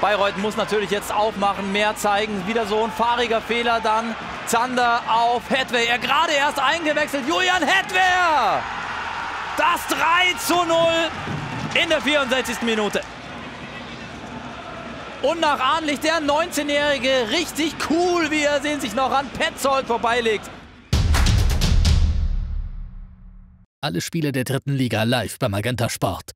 Bayreuth muss natürlich jetzt aufmachen, mehr zeigen. Wieder so ein fahriger Fehler dann. Zander auf Hetwer. Er gerade erst eingewechselt. Julian Hetwer! Das 3 zu 0 in der 64. Minute. Unnachahmlich der 19-Jährige. Richtig cool, wie er sehen sich noch an Petzold vorbeilegt. Alle Spiele der dritten Liga live bei Magenta Sport.